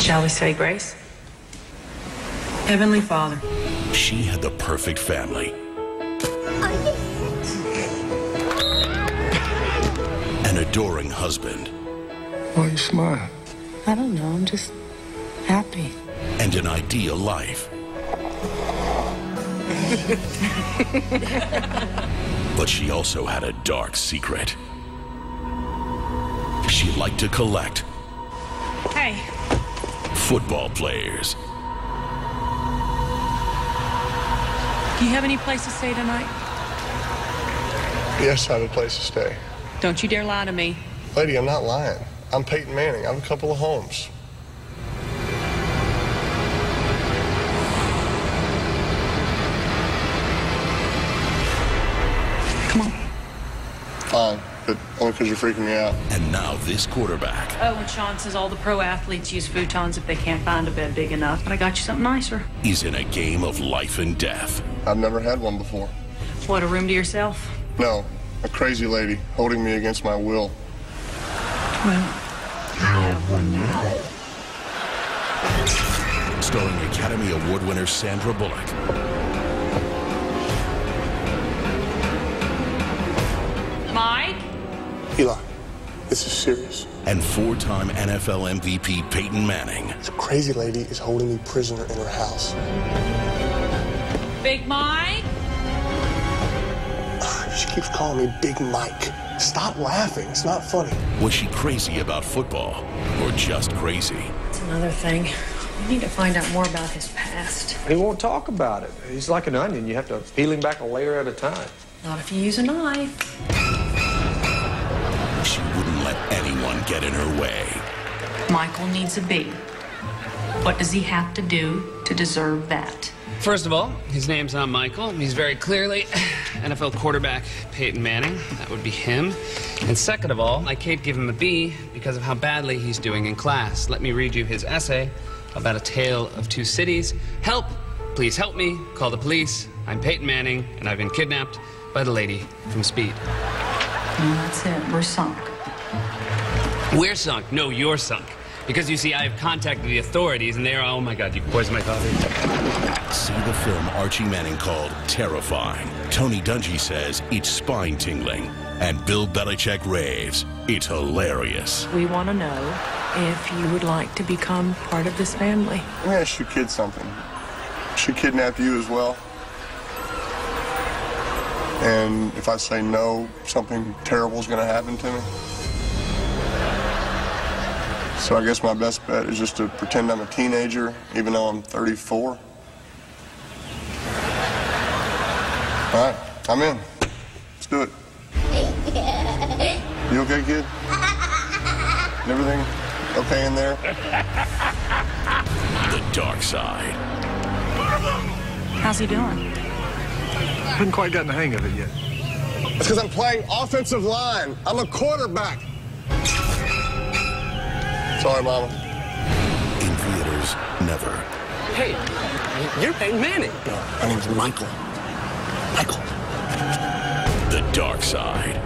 Shall we say grace? Heavenly Father. She had the perfect family. An adoring husband. Why are you smiling? I don't know. I'm just happy. And an ideal life. but she also had a dark secret. She liked to collect. Hey. Football players. Do you have any place to stay tonight? Yes, I have a place to stay. Don't you dare lie to me. Lady, I'm not lying. I'm Peyton Manning. I have a couple of homes. Come on. Fine, but only because you're freaking me out. And now this quarterback. Oh, and Sean says all the pro athletes use futons if they can't find a bed big enough. But I got you something nicer. He's in a game of life and death. I've never had one before. What, a room to yourself? No, a crazy lady holding me against my will. Well, Starring Academy Award winner Sandra Bullock. Eli, this is serious. And four time NFL MVP Peyton Manning. This crazy lady is holding me prisoner in her house. Big Mike? She keeps calling me Big Mike. Stop laughing. It's not funny. Was she crazy about football or just crazy? It's another thing. We need to find out more about his past. He won't talk about it. He's like an onion. You have to peel him back a layer at a time. Not if you use a knife. She wouldn't let anyone get in her way. Michael needs a B. What does he have to do to deserve that? First of all, his name's not Michael. He's very clearly NFL quarterback Peyton Manning. That would be him. And second of all, I can't give him a B because of how badly he's doing in class. Let me read you his essay about a tale of two cities. Help! Please help me. Call the police. I'm Peyton Manning, and I've been kidnapped by the lady from Speed. And that's it. We're sunk. We're sunk. No, you're sunk. Because you see, I have contacted the authorities, and they are, oh my God, you poisoned my coffee. See the film Archie Manning called Terrifying. Tony Dungy says it's spine tingling. And Bill Belichick raves it's hilarious. We want to know if you would like to become part of this family. Let me ask you kids something. She kidnapped you as well? And if I say no, something terrible is going to happen to me? So I guess my best bet is just to pretend I'm a teenager, even though I'm 34. All right, I'm in. Let's do it. You okay, kid? Everything okay in there? The dark side. How's he doing? Haven't quite gotten the hang of it yet. It's because I'm playing offensive line. I'm a quarterback. Sorry, Mama. In theaters, never. Hey, you're Peyton Manning. My name's Michael. Michael. The dark side.